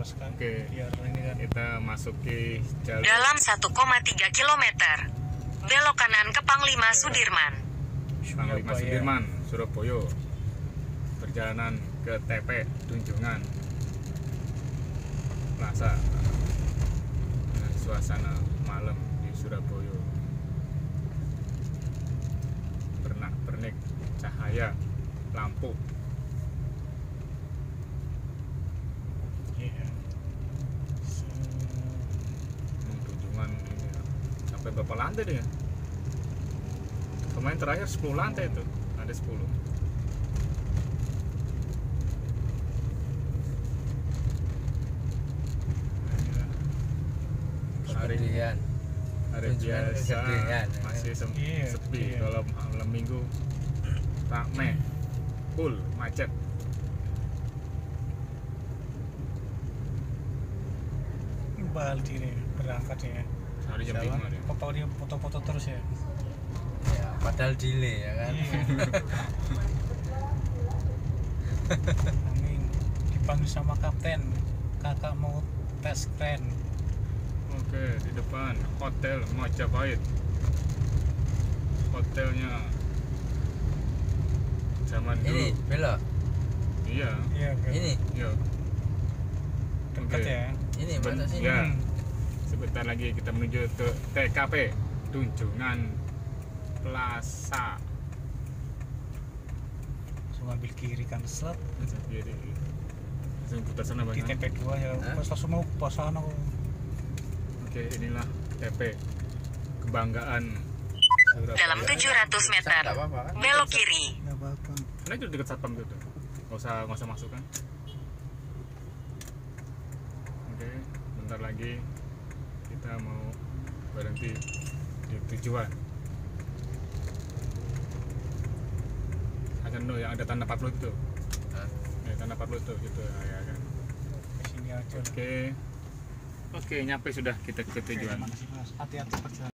bos kan Oke. biar ini kan kita masuki jalur Dalam 1,3 km. Belok kanan ke Panglima Sudirman. Panglima Surabaya. Sudirman, Surabaya. Perjalanan ke TP Tunjungan Plaza. Nah, suasana malam di Surabaya. Pernak pernik cahaya lampu. iya Hmm, Tunjungan ini ya. Sampai berapa lantai deh ya? Kemarin terakhir 10 lantai itu, ada 10. Hari Kemudian hari Tunjungan biasa kesepian, ya. masih sem- Iya, sepi iya. kalau malam minggu rame full macet ini Baldi nih berangkat ya hari jam jalan 5 deh apa dia foto-foto terus ya ya padahal delay ya kan. Iya. Amin. dipanggil sama kapten kakak mau tes keren oke di depan hotel Majapahit hotelnya zaman dulu Ini belok. iya iya? Ini iya dekat Oke. ya ini mana sih? ya. Sebentar lagi kita menuju ke TKP Tunjungan Plaza. Langsung ambil kiri kan slot Langsung kiri. Langsung putar sana di banyak TP2 ya. Pas langsung mau pas sana oke inilah TP kebanggaan. Surabaya. Dalam 700 meter. Belok kiri. apa-apa. Karena itu dekat satpam gitu. Nggak usah nggak usah masuk kan. Oke, bentar lagi berhenti di tujuan. Akan no yang ada tanda 40 itu. Hah? Ya, tanda 40 itu gitu ya kan. ke sini aja Oke. Oke, nyampe sudah kita ke Oke, tujuan. hati-hati perjalanan